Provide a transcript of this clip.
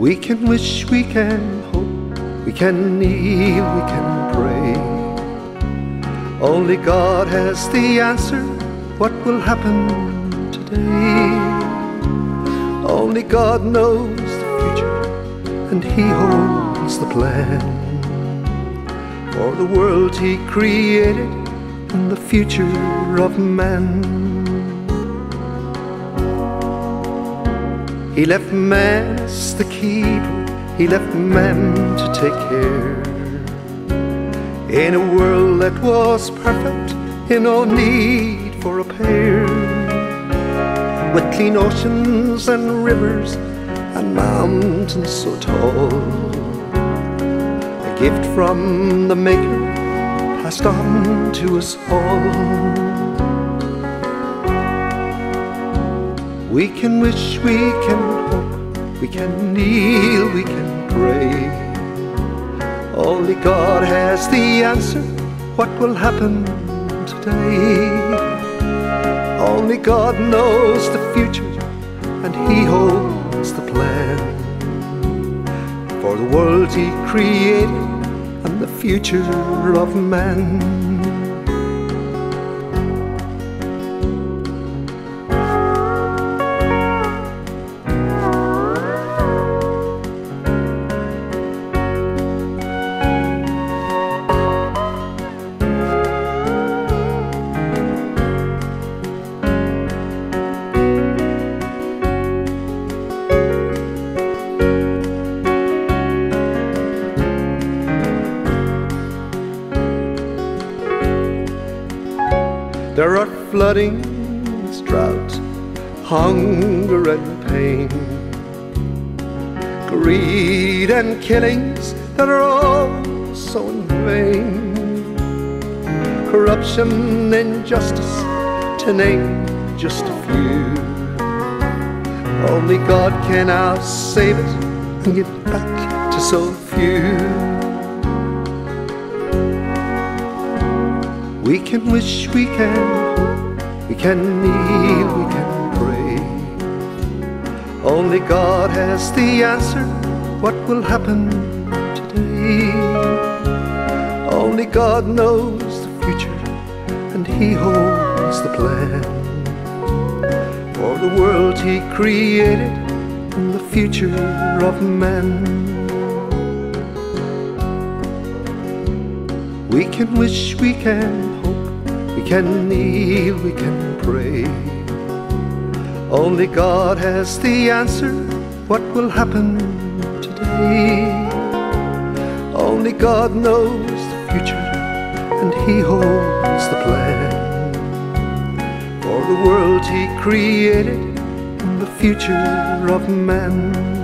We can wish, we can hope, we can kneel, we can pray. Only God has the answer. What will happen today? Only God knows the future, and He holds the plan for the world He created and the future of man. He left man as the keeper, He left man to take care. In a world that was perfect, in no need for a pair. With clean oceans and rivers and mountains so tall. A gift from the Maker passed on to us all. We can wish, we can hope, we can kneel, we can pray. Only God has the answer. What will happen today? Only God knows the future, and He holds the plan for the world He created and the future of man. There are floodings, drought, hunger and pain, greed and killings that are all so in vain, corruption, injustice, to name just a few. Only God can now save it and give back to so few. We can wish, we can hope, we can kneel, we can pray. Only God has the answer. What will happen today? Only God knows the future, and He holds the plan for the world He created and the future of man. We can wish, we can can kneel, we can pray. Only God has the answer. What will happen today? Only God knows the future, and He holds the plan for the world He created and the future of man.